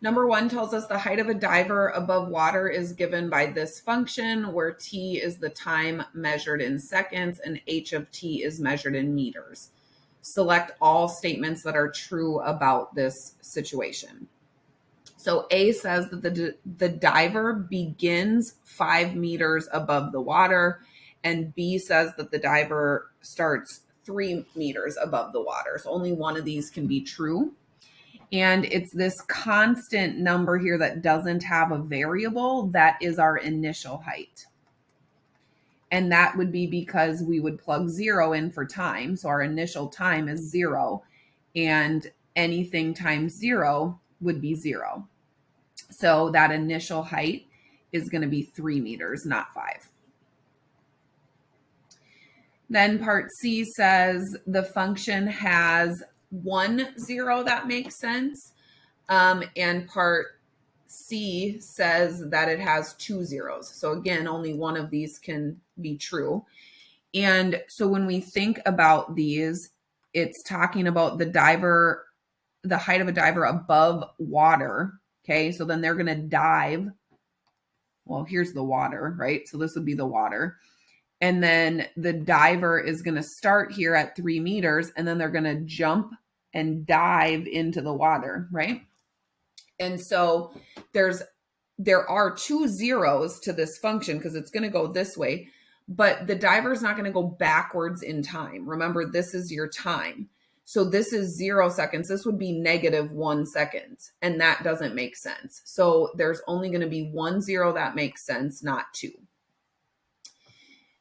Number one tells us the height of a diver above water is given by this function, where t is the time measured in seconds and h of t is measured in meters. Select all statements that are true about this situation. So A says that the, the diver begins five meters above the water, and B says that the diver starts three meters above the water. So only one of these can be true. And it's this constant number here that doesn't have a variable that is our initial height. And that would be because we would plug zero in for time. So our initial time is zero. And anything times zero would be zero. So that initial height is going to be three meters, not five. Then part C says the function has one zero that makes sense. Um, and part C says that it has two zeros. So again, only one of these can be true. And so when we think about these, it's talking about the diver, the height of a diver above water. Okay, so then they're going to dive. Well, here's the water, right? So this would be the water. And then the diver is going to start here at three meters and then they're going to jump and dive into the water, right? And so there's there are two zeros to this function because it's going to go this way, but the diver is not going to go backwards in time. Remember, this is your time. So this is zero seconds. This would be negative one second, and that doesn't make sense. So there's only going to be one zero that makes sense, not two.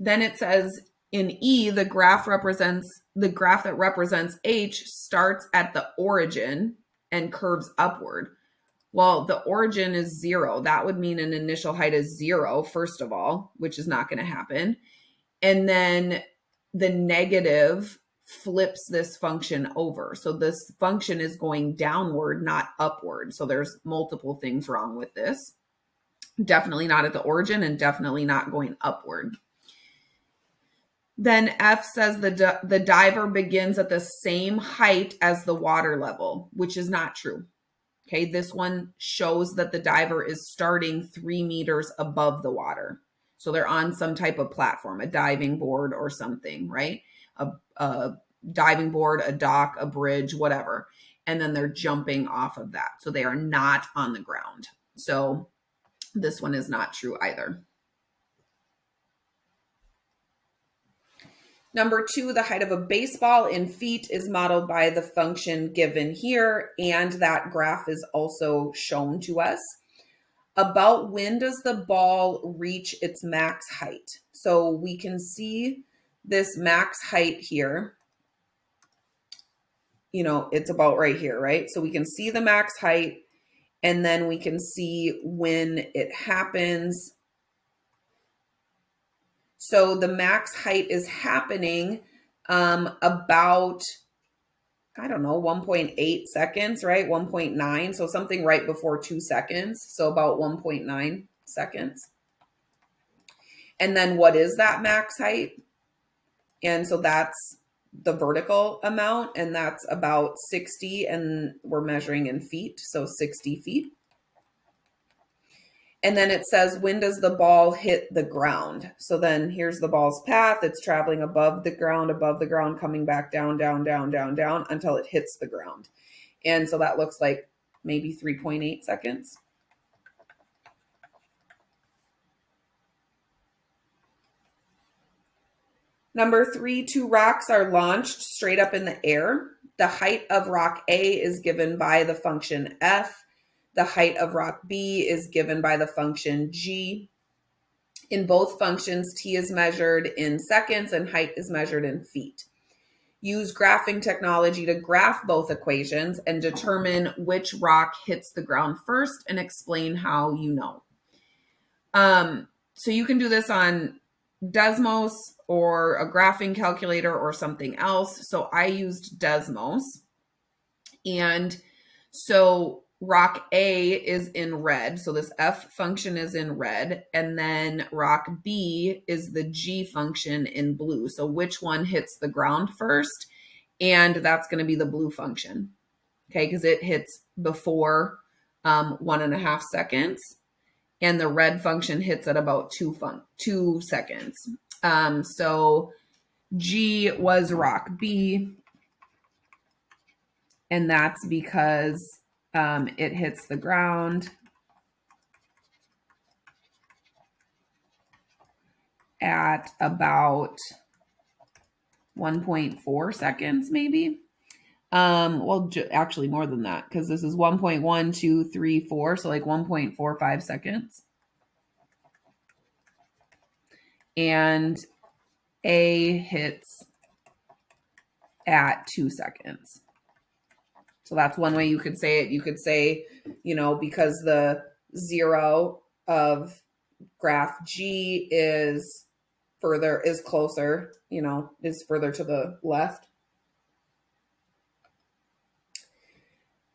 Then it says in E, the graph represents the graph that represents H starts at the origin and curves upward. Well, the origin is zero. That would mean an initial height is zero, first of all, which is not going to happen. And then the negative flips this function over. So this function is going downward, not upward. So there's multiple things wrong with this. Definitely not at the origin and definitely not going upward. Then F says the, the diver begins at the same height as the water level, which is not true. Okay, this one shows that the diver is starting three meters above the water. So they're on some type of platform, a diving board or something, right? A, a diving board, a dock, a bridge, whatever. And then they're jumping off of that. So they are not on the ground. So this one is not true either. Number two, the height of a baseball in feet is modeled by the function given here, and that graph is also shown to us. About when does the ball reach its max height? So we can see this max height here. You know, it's about right here, right? So we can see the max height, and then we can see when it happens so the max height is happening um, about, I don't know, 1.8 seconds, right? 1.9. So something right before two seconds. So about 1.9 seconds. And then what is that max height? And so that's the vertical amount, and that's about 60, and we're measuring in feet, so 60 feet. And then it says, when does the ball hit the ground? So then here's the ball's path. It's traveling above the ground, above the ground, coming back down, down, down, down, down until it hits the ground. And so that looks like maybe 3.8 seconds. Number three, two rocks are launched straight up in the air. The height of rock A is given by the function f the height of rock B is given by the function g. In both functions, t is measured in seconds and height is measured in feet. Use graphing technology to graph both equations and determine which rock hits the ground first and explain how you know. Um, so you can do this on Desmos or a graphing calculator or something else. So I used Desmos. And so rock A is in red. So this F function is in red. And then rock B is the G function in blue. So which one hits the ground first? And that's going to be the blue function. Okay, because it hits before um, one and a half seconds. And the red function hits at about two fun two seconds. Um, so G was rock B. And that's because um, it hits the ground at about 1.4 seconds, maybe. Um, well, actually more than that because this is 1.1234, so like 1.45 seconds. And A hits at two seconds. So that's one way you could say it. You could say, you know, because the zero of graph G is further, is closer, you know, is further to the left.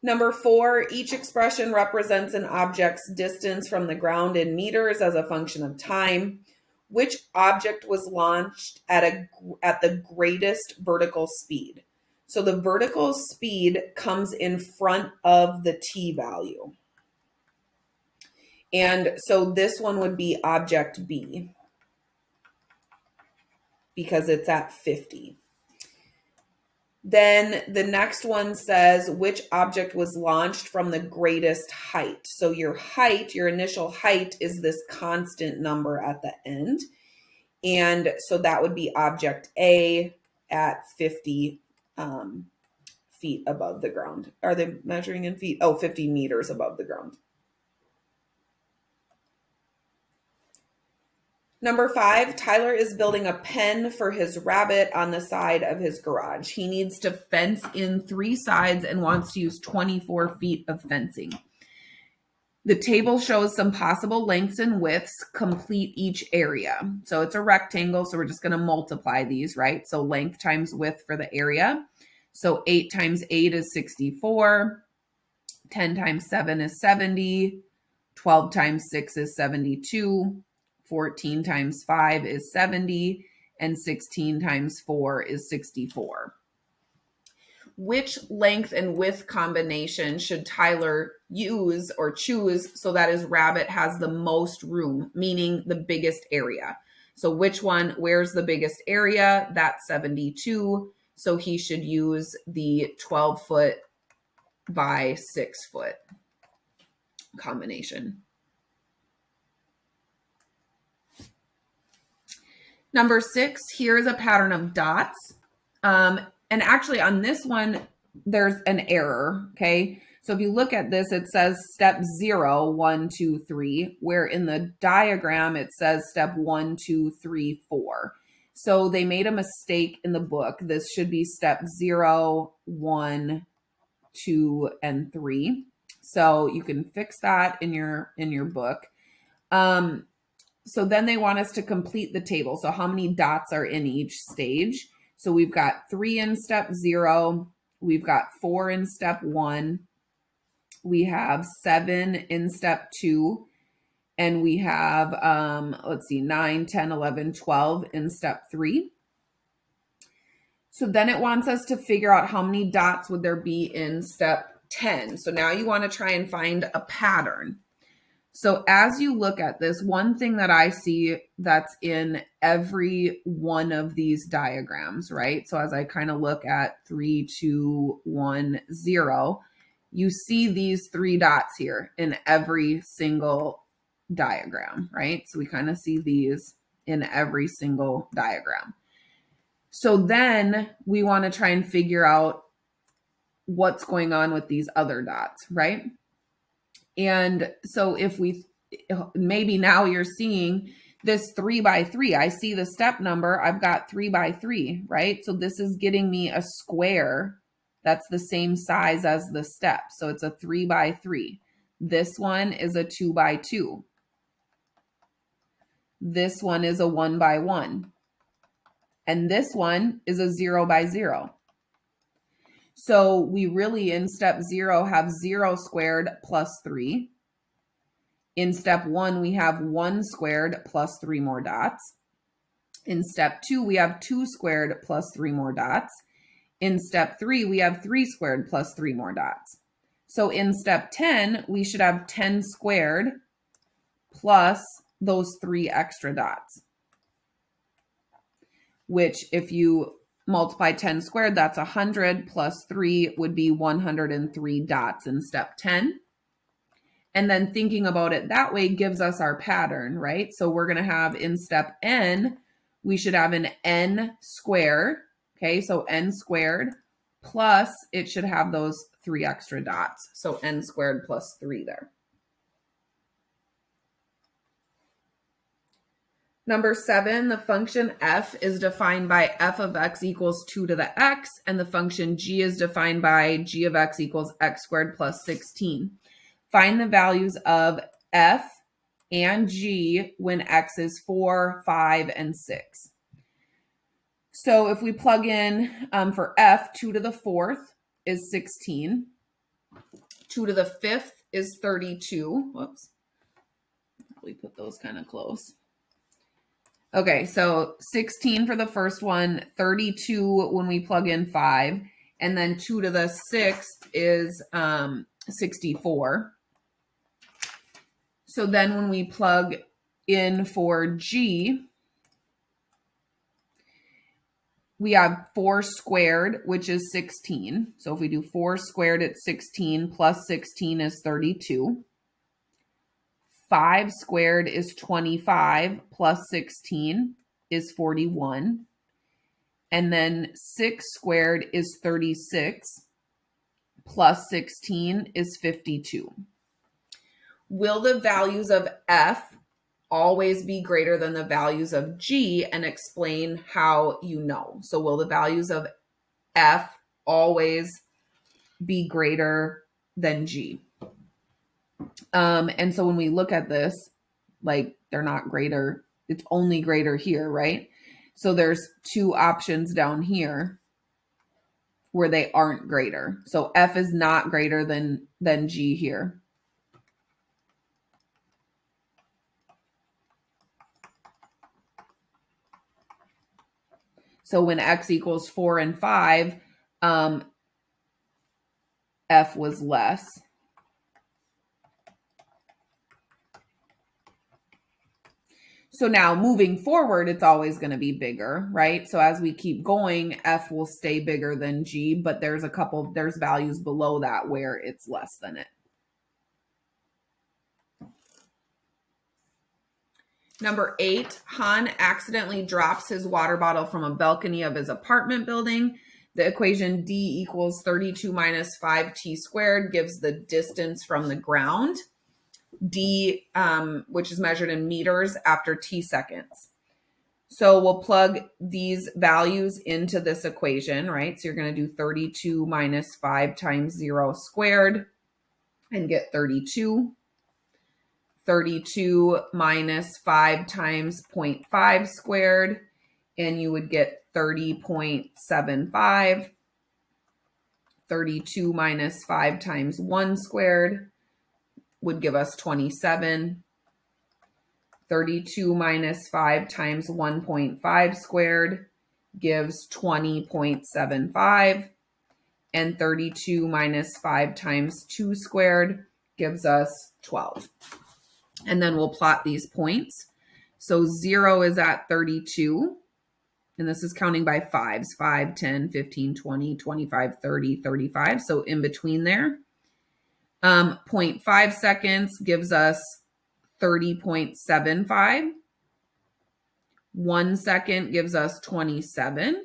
Number four, each expression represents an object's distance from the ground in meters as a function of time. Which object was launched at a at the greatest vertical speed? So the vertical speed comes in front of the t value. And so this one would be object B because it's at 50. Then the next one says which object was launched from the greatest height. So your height, your initial height is this constant number at the end. And so that would be object A at 50 um, feet above the ground. Are they measuring in feet? Oh, 50 meters above the ground. Number five, Tyler is building a pen for his rabbit on the side of his garage. He needs to fence in three sides and wants to use 24 feet of fencing. The table shows some possible lengths and widths complete each area. So it's a rectangle, so we're just going to multiply these, right? So length times width for the area. So 8 times 8 is 64. 10 times 7 is 70. 12 times 6 is 72. 14 times 5 is 70. And 16 times 4 is 64 which length and width combination should Tyler use or choose so that his rabbit has the most room, meaning the biggest area? So which one, where's the biggest area? That's 72. So he should use the 12 foot by six foot combination. Number six, here's a pattern of dots. Um, and actually on this one, there's an error, okay? So if you look at this, it says step zero, one, two, three, where in the diagram, it says step one, two, three, four. So they made a mistake in the book. This should be step zero, one, two, and three. So you can fix that in your in your book. Um, so then they want us to complete the table. So how many dots are in each stage? So we've got three in step zero. We've got four in step one. We have seven in step two. And we have, um, let's see, 9, 10, 11, 12 in step three. So then it wants us to figure out how many dots would there be in step 10. So now you want to try and find a pattern. So as you look at this, one thing that I see that's in every one of these diagrams, right? So as I kind of look at three, two, one, zero, you see these three dots here in every single diagram, right? So we kind of see these in every single diagram. So then we want to try and figure out what's going on with these other dots, right? And so if we, maybe now you're seeing this three by three, I see the step number, I've got three by three, right? So this is getting me a square that's the same size as the step. So it's a three by three. This one is a two by two. This one is a one by one. And this one is a zero by zero. So we really in step zero have zero squared plus three. In step one, we have one squared plus three more dots. In step two, we have two squared plus three more dots. In step three, we have three squared plus three more dots. So in step 10, we should have 10 squared plus those three extra dots, which if you multiply 10 squared, that's 100 plus 3 would be 103 dots in step 10. And then thinking about it that way gives us our pattern, right? So we're going to have in step n, we should have an n squared, Okay, so n squared plus it should have those three extra dots. So n squared plus 3 there. Number seven, the function f is defined by f of x equals 2 to the x, and the function g is defined by g of x equals x squared plus 16. Find the values of f and g when x is 4, 5, and 6. So if we plug in um, for f, 2 to the 4th is 16. 2 to the 5th is 32. Whoops. We put those kind of close. Okay, so 16 for the first one, 32 when we plug in 5, and then 2 to the 6th is um, 64. So then when we plug in for G, we have 4 squared, which is 16. So if we do 4 squared it's 16 plus 16 is 32. 5 squared is 25 plus 16 is 41. And then 6 squared is 36 plus 16 is 52. Will the values of f always be greater than the values of g and explain how you know? So will the values of f always be greater than g? Um, and so when we look at this, like they're not greater, it's only greater here, right? So there's two options down here where they aren't greater. So F is not greater than, than G here. So when X equals four and five, um, F was less. So now moving forward, it's always going to be bigger, right? So as we keep going, F will stay bigger than G, but there's a couple, there's values below that where it's less than it. Number eight, Han accidentally drops his water bottle from a balcony of his apartment building. The equation D equals 32 minus 5t squared gives the distance from the ground. D, um, which is measured in meters after T seconds. So we'll plug these values into this equation, right? So you're going to do 32 minus 5 times 0 squared and get 32. 32 minus 5 times 0.5 squared, and you would get 30.75. 32 minus 5 times 1 squared, would give us 27. 32 minus 5 times 1.5 squared gives 20.75. And 32 minus 5 times 2 squared gives us 12. And then we'll plot these points. So 0 is at 32. And this is counting by fives, 5, 10, 15, 20, 25, 30, 35. So in between there. Um, 0.5 seconds gives us 30.75. One second gives us 27.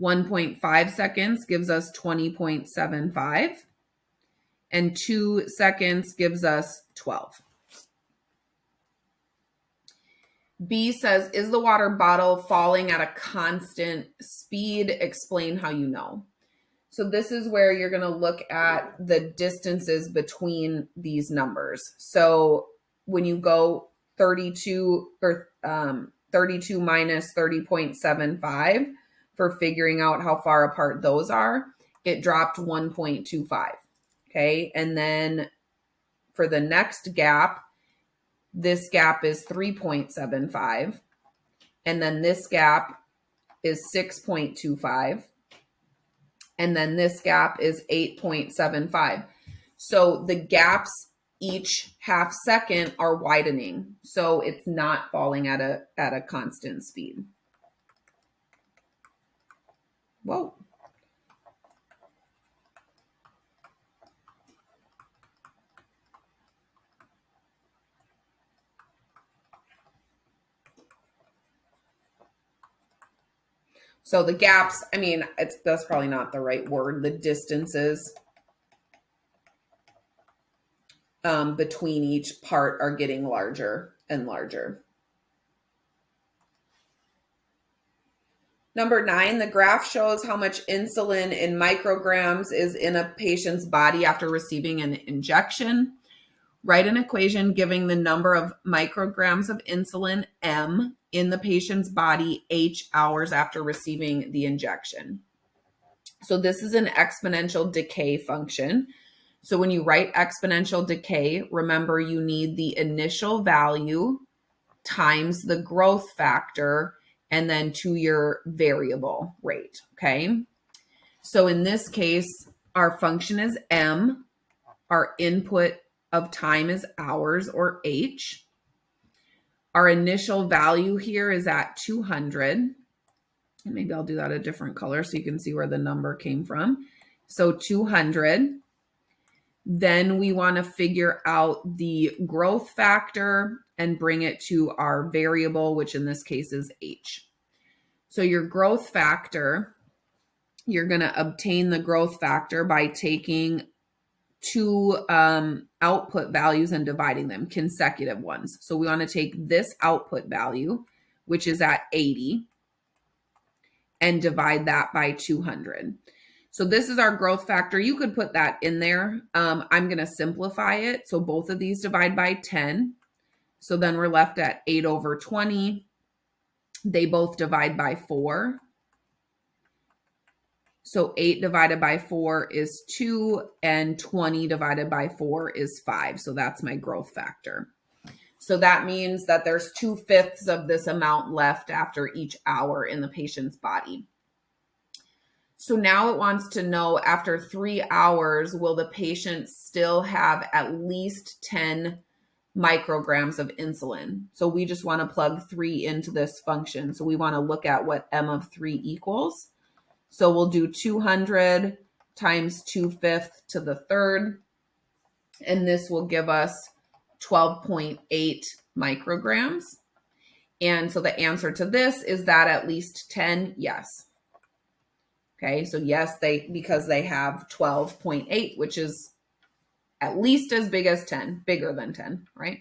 1.5 seconds gives us 20.75. And two seconds gives us 12. B says, is the water bottle falling at a constant speed? Explain how you know. So this is where you're going to look at the distances between these numbers. So when you go 32 or um, 32 minus 30.75 for figuring out how far apart those are, it dropped 1.25. Okay. And then for the next gap, this gap is 3.75. And then this gap is 6.25 And then this gap is 8.75. So the gaps each half second are widening. So it's not falling at a, at a constant speed. Whoa. So the gaps, I mean, it's that's probably not the right word. The distances um, between each part are getting larger and larger. Number nine, the graph shows how much insulin in micrograms is in a patient's body after receiving an injection. Write an equation giving the number of micrograms of insulin, M, in the patient's body H hours after receiving the injection. So this is an exponential decay function. So when you write exponential decay, remember you need the initial value times the growth factor and then to your variable rate, okay? So in this case, our function is M, our input of time is hours or H. Our initial value here is at 200. And maybe I'll do that a different color so you can see where the number came from. So 200. Then we want to figure out the growth factor and bring it to our variable, which in this case is H. So your growth factor, you're going to obtain the growth factor by taking two um, output values and dividing them, consecutive ones. So we want to take this output value, which is at 80, and divide that by 200. So this is our growth factor. You could put that in there. Um, I'm going to simplify it. So both of these divide by 10. So then we're left at 8 over 20. They both divide by 4. So 8 divided by 4 is 2, and 20 divided by 4 is 5. So that's my growth factor. So that means that there's two fifths of this amount left after each hour in the patient's body. So now it wants to know after three hours, will the patient still have at least 10 micrograms of insulin? So we just want to plug three into this function. So we want to look at what M of three equals. So we'll do 200 times 2 fifths to the third. And this will give us 12.8 micrograms. And so the answer to this is that at least 10, yes. Okay, so yes, they because they have 12.8, which is at least as big as 10, bigger than 10, right?